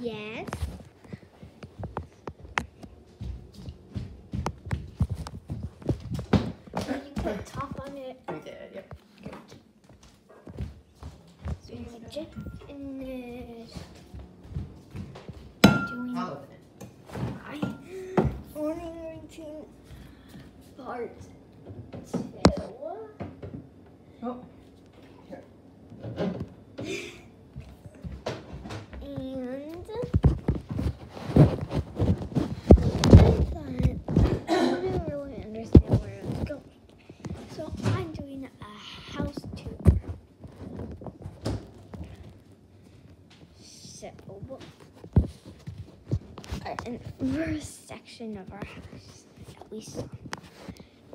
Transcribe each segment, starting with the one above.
Yes. Did you put top on it? We did, yep. So finished doing All of it. my morning routine part two. Oh. And I thought I didn't really understand where I was going. So I'm doing a house tour. So, uh, the first section of our house that we saw,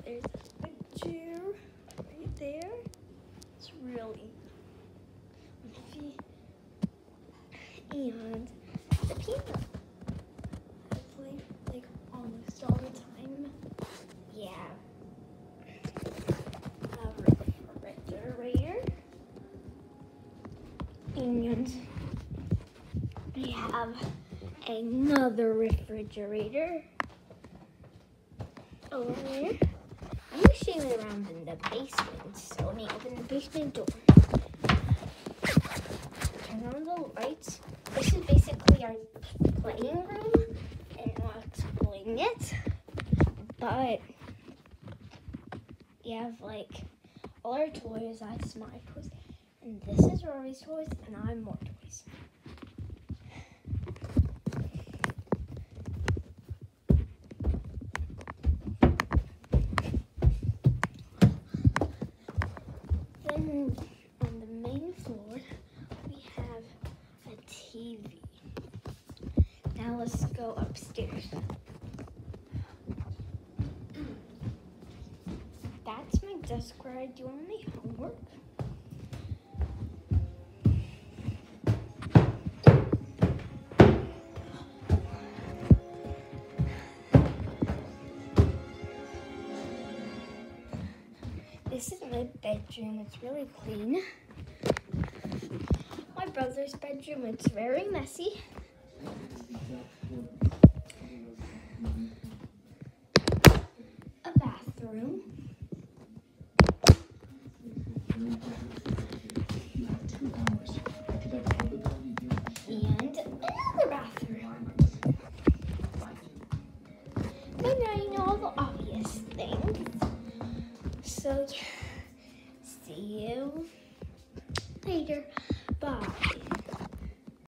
there's a chair right there. It's really comfy. And the piano. I play like almost all the time. Yeah. A refrigerator. And we have another refrigerator over there. I'm around in the basement. So let me open the basement door. Turn on the lights. This is basically our playing room, and I'll explain it. But we have like all our toys. That's my toys, and this is Rory's toys, and I'm more toys. Then on the main floor, we have a TV. Now let's go upstairs. That's my desk where I do all my homework. This is my bedroom. It's really clean. My brother's bedroom. It's very messy. But now you know all the obvious things. So, yeah. see you later.